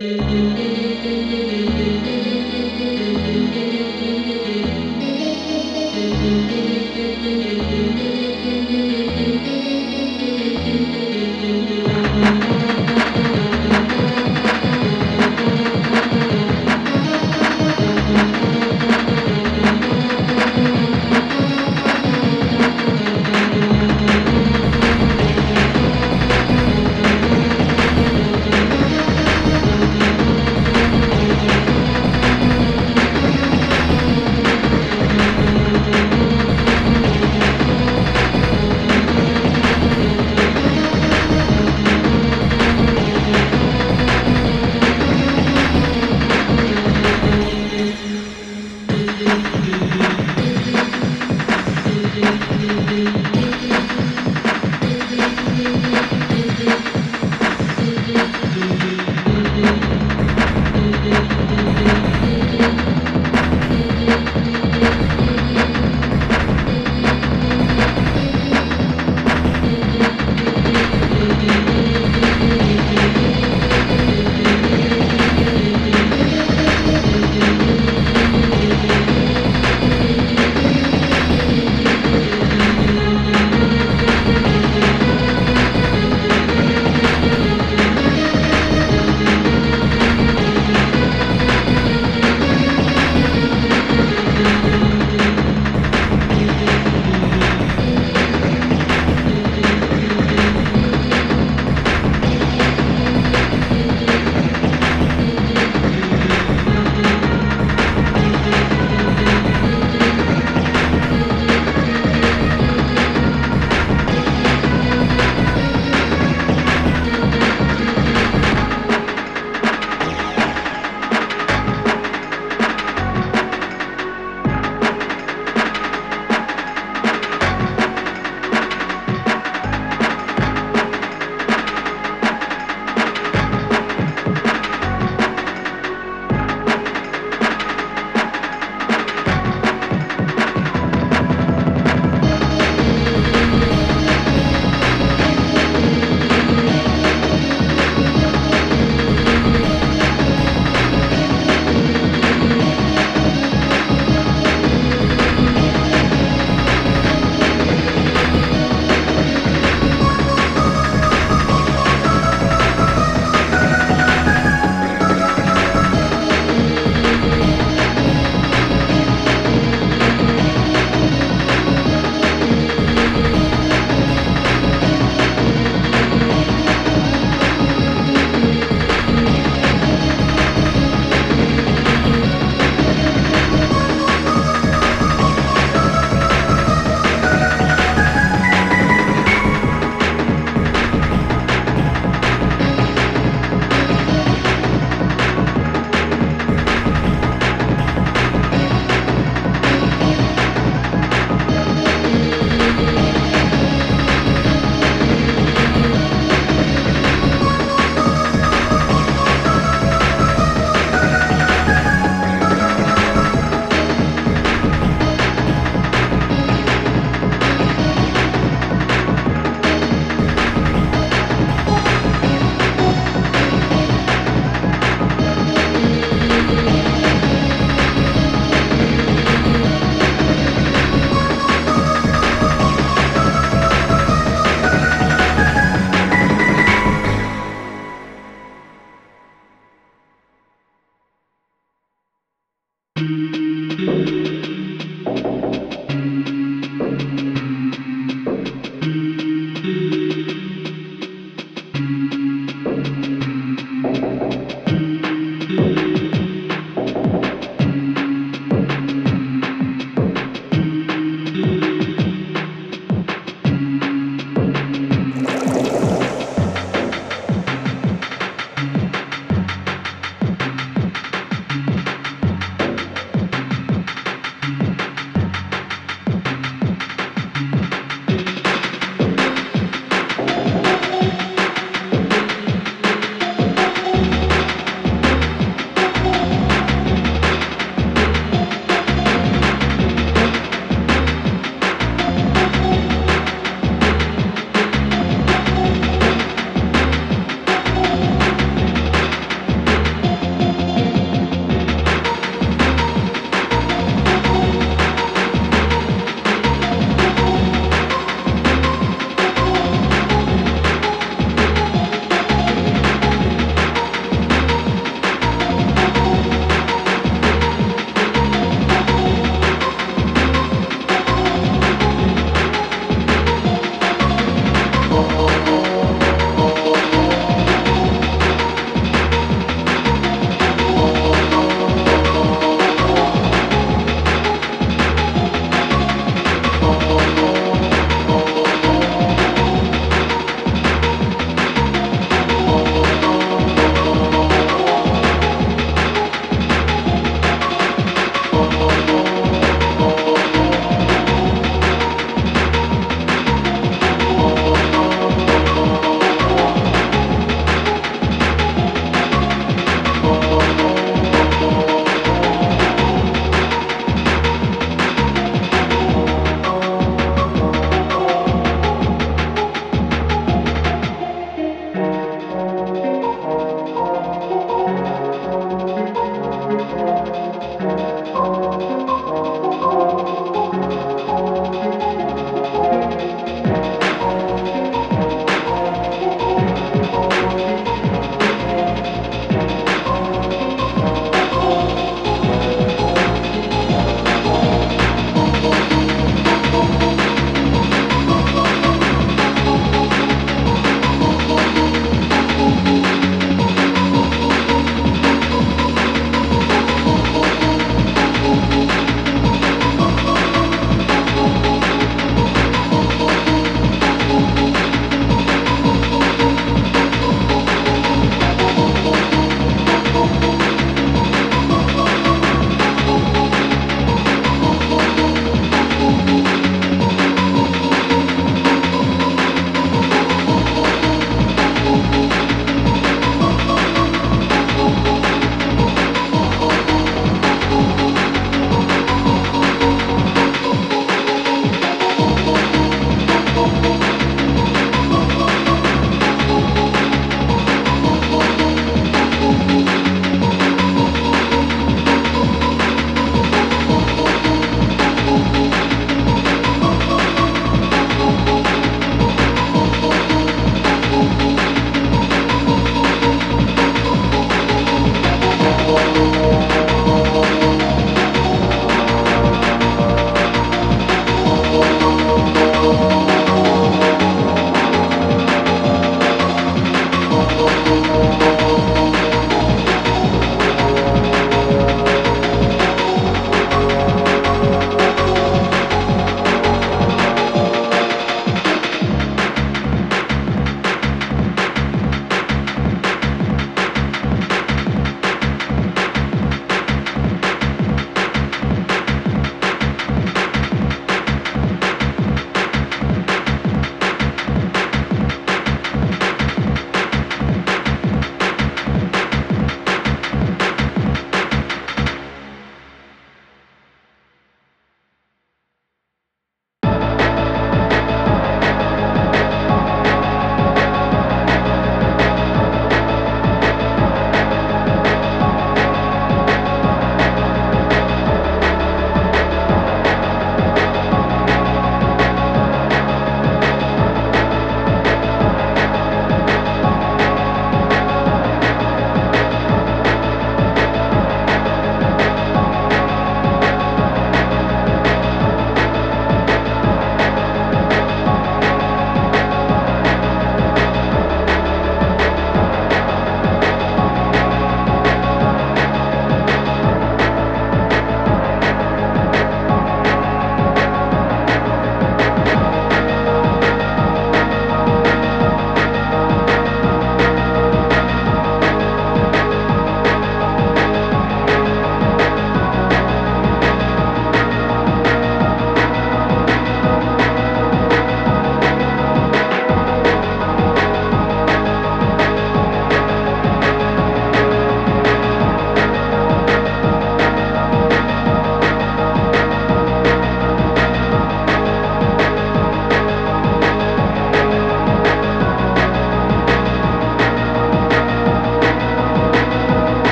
Música